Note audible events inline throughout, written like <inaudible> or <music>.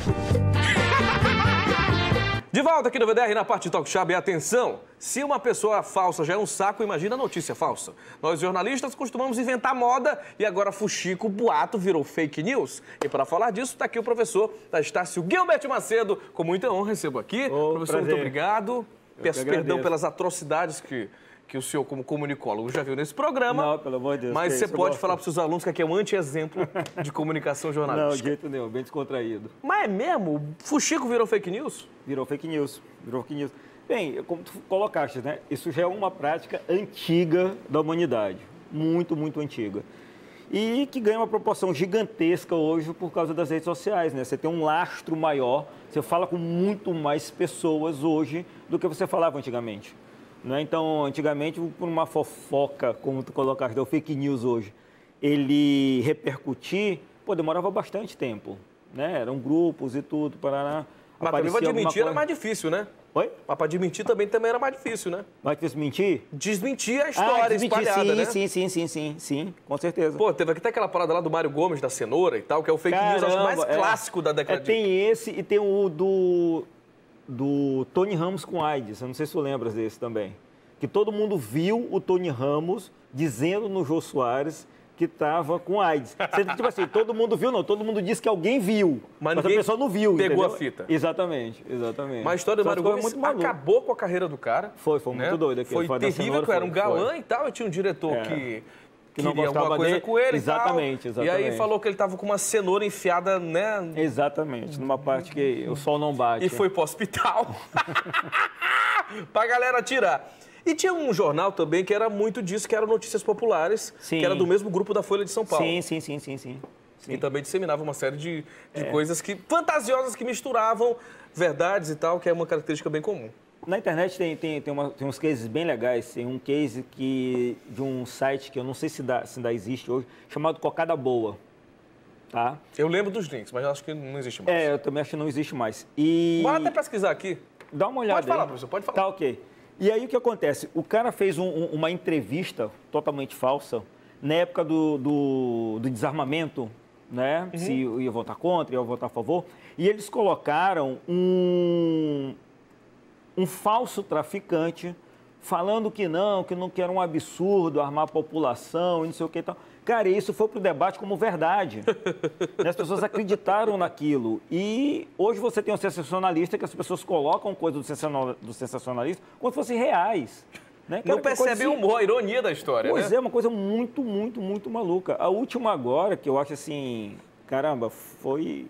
<laughs> De volta aqui no VDR na parte Talk Show. E atenção, se uma pessoa falsa já é um saco, imagina a notícia falsa. Nós jornalistas costumamos inventar moda e agora fuxico, boato virou fake news. E para falar disso, está aqui o professor da Estácio Gilbert Macedo. Com muita honra recebo aqui. Oh, professor, prazer. muito obrigado. Eu Peço perdão pelas atrocidades que, que o senhor, como comunicólogo, já viu nesse programa. Não, pelo amor de Deus, Mas você isso, pode falar para os seus alunos que aqui é um anti-exemplo <laughs> de comunicação Não, de jornalística. jeito nenhum, bem descontraído. Mas é mesmo? O fuxico virou fake news? Virou fake news, virou fake news. Bem, como tu colocaste, né? Isso já é uma prática antiga da humanidade, muito, muito antiga. E que ganha uma proporção gigantesca hoje por causa das redes sociais, né? Você tem um lastro maior, você fala com muito mais pessoas hoje do que você falava antigamente. Né? Então, antigamente, por uma fofoca, como tu colocaste, o fake news hoje, ele repercutir, pô, demorava bastante tempo. Né? Eram grupos e tudo, para Mas também para admitir era mais difícil, né? Oi? Mas para admitir também, também era mais difícil, né? Mais difícil mentir? Desmentir a história Ah, desmentir, espalhada, sim, né? sim, sim, sim, sim, sim, com certeza. Pô, teve até aquela parada lá do Mário Gomes, da cenoura e tal, que é o fake news, acho que mais Caramba, é. clássico da década É, tem esse e tem o do, do Tony Ramos com AIDS. Eu não sei se tu lembras desse também. Que todo mundo viu o Tony Ramos dizendo no Jô Soares que estava com AIDS. Que, tipo assim, todo mundo viu, não. Todo mundo disse que alguém viu. Mas Mas, a pessoa não viu, pegou entendeu? a fita. Exatamente, exatamente. Mas a história do Mário Gomes muito maluco. acabou com a carreira do cara. Foi, foi muito doido aquilo. Foi, Foi terrível, que era um galã foi. e tal, e tinha um diretor É. que... Que não queria alguma gostava coisa dele. com ele Exatamente, e tal. E aí exatamente. falou que ele tava com uma cenoura enfiada, né? Exatamente, numa parte que o sol não bate. E foi pro hospital. <laughs> pra galera tirar. E tinha um jornal também que era muito disso, que era Notícias Populares, Sim. que era do mesmo grupo da Folha de São Paulo. Sim, sim, sim, sim, sim. E também disseminava uma série de, de É. coisas que fantasiosas que misturavam verdades e tal, que é uma característica bem comum. Na internet tem, tem, tem, uma- tem uns cases bem legais. Tem um case que, de um site que eu não sei se ainda, se ainda existe hoje, chamado Cocada Boa. Tá? Eu lembro dos links, mas acho que não existe mais. É, eu também acho que não existe mais. E Bora até pesquisar aqui. dá uma olhada Pode falar, aí. professor, pode falar. Tá, ok. E aí o que acontece? O cara fez um- um- uma entrevista totalmente falsa na época do, do, do desarmamento, né? Uhum. Se ia votar contra, ia votar a favor. E eles colocaram um, um falso traficante falando que não, que não que era um absurdo armar a população e não sei o que e tal. Cara, isso foi para o debate como verdade. <laughs> As pessoas acreditaram naquilo. E hoje você tem um sensacionalista que as pessoas colocam coisas do sensacional- do sensacionalista como se fossem reais. Né? Não Cara, que coisa percebe o humor, a ironia da história, Pois né? é, uma coisa muito, muito, muito maluca. A última agora, que eu acho assim, caramba, foi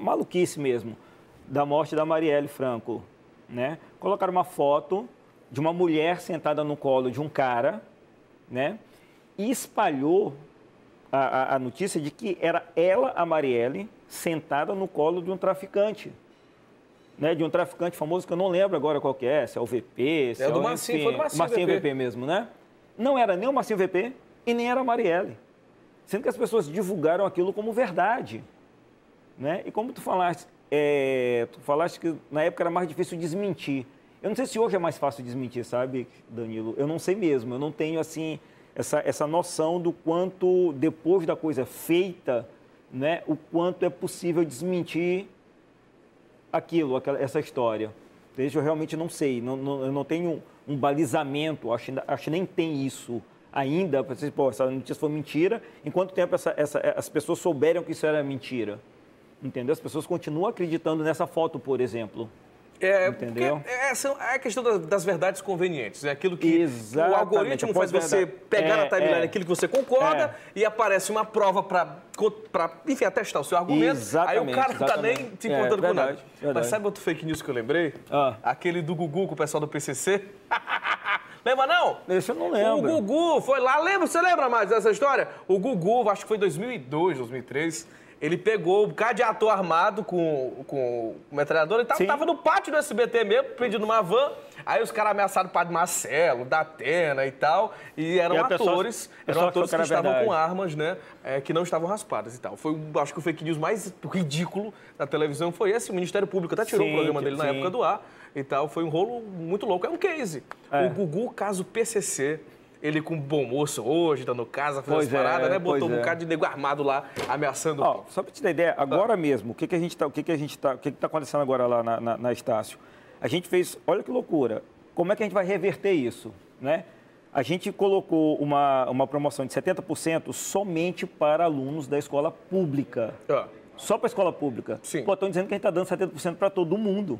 maluquice mesmo, da morte da Marielle Franco, né? Colocaram uma foto de uma mulher sentada no colo de um cara, né? E espalhou a, a- a notícia de que era ela, a Marielle, sentada no colo de um traficante. Né, de um traficante famoso que eu não lembro agora qual que é, se é o VP, se É é, do o Marcinho, foi do Marcinho Marcinho VP. VP mesmo, né? Não era nem o Marcinho VP e nem era a Marielle. Sendo que as pessoas divulgaram aquilo como verdade. Né? E como tu falaste, é, tu falaste que na época era mais difícil desmentir. Eu não sei se hoje é mais fácil desmentir, sabe, Danilo? Eu não sei mesmo. Eu não tenho, assim, essa, essa noção do quanto, depois da coisa feita, né, o quanto é possível desmentir aquilo, aquela, essa história. Isso eu realmente não sei. Não, não- eu não tenho um balizamento, acho, acho que nem tem isso ainda. Pô, essa notícia foi mentira. Em quanto tempo essa, essa- as pessoas souberam que isso era mentira? Entendeu? As pessoas continuam acreditando nessa foto, por exemplo. É, Entendeu? Essa é a questão das, das verdades convenientes. É aquilo que Exatamente, o algoritmo faz você pegar na É, timeline é. aquilo que você concorda É. e aparece uma prova para, enfim, atestar o seu argumento. Aí o Exatamente, cara não tá nem exatamente. se É, importando com nada. verdade. Mas sabe outro fake news que eu lembrei? Ah. Aquele do Gugu com o pessoal do PCC. <laughs> Lembra não? Esse eu não lembro. O Gugu foi lá, lembra? Você lembra mais dessa história? O Gugu, acho que foi em 2002, 2003, ele pegou um cadeator armado com, com metralhadora e tava, tava no pátio do SBT mesmo, prendido numa van. Aí os caras ameaçaram o Padre Marcelo, da Atena e tal. E eram E pessoa- atores, pessoa eram atores que que estavam com verdade. armas, né? é, que não estavam raspadas e tal. Foi, o- acho que o fake news mais ridículo da televisão foi esse. O Ministério Público até tirou Sim, o programa dele na sim. época do ar e tal. Foi um rolo muito louco. É um case. É. O Gugu, caso PCC, ele com bom moço hoje, dando casa, fazendo Pois as paradas, é, né? Botou um é. bocado de nego armado lá, ameaçando. Ó, só para te ter ideia, agora mesmo, o que, que a gente está, o que, que a gente tá, o que está acontecendo agora lá na, na, na Estácio? A gente fez, olha que loucura, como é que a gente vai reverter isso, né? A gente colocou uma, uma promoção de 70% somente para alunos da escola pública. Ó, Só para a escola pública. Sim. Pô, estão dizendo que a gente está dando 70% para todo mundo.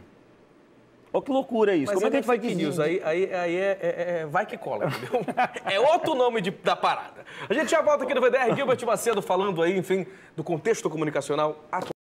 Olha que loucura isso. Mas Como é que a gente vai dizer? news, aí, aí, aí é, é- é- vai que cola, entendeu? é outro nome de- da parada. A gente já volta aqui no VDR, Gilbert Macedo falando aí, enfim, do contexto comunicacional atual.